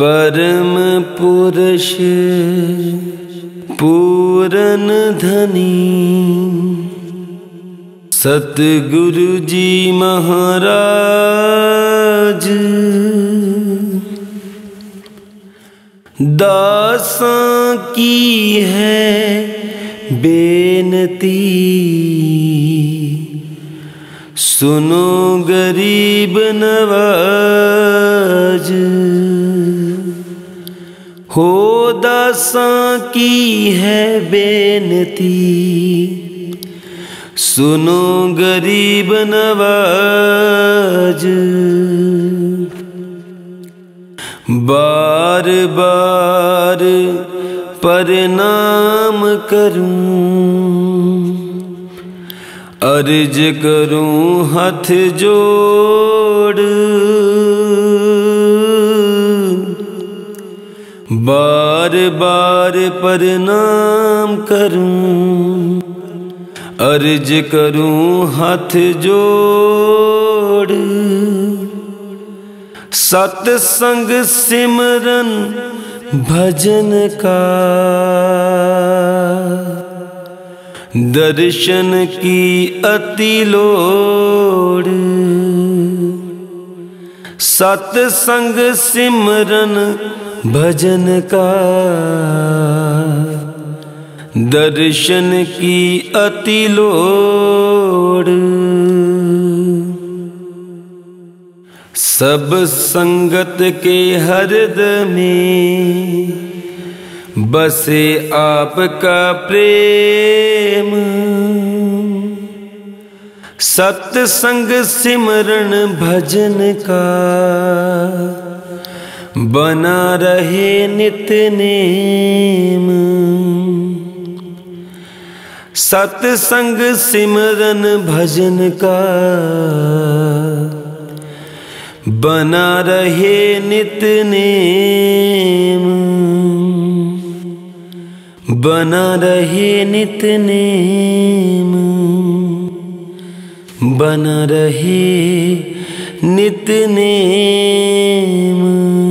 परम पुरुष पूरन धनी। सतगुरु जी महाराज दासा की है बेनती। सुनो गरीब नवाज़ हो दासा की है बेनती। सुनो गरीब नवाज़। बार बार प्रणाम करूँ। अर्ज़ करूँ हाथ जोड़। बार बार प्रणाम करूँ, अर्ज़ करूँ हाथ जोड़। सत्संग सिमरन भजन का। दर्शन की अति लोड़। सत्संग सिमरन भजन का दर्शन की अति लोड़। सब संगत के हृद में बसे आपका प्रेम। सत्संग सिमरण भजन का बना रहे नित नेम। सत्संग सिमरन भजन का। बना रहे नित्य नेम। बना रहे नित्य नेम। बना रहे नित्य नेम।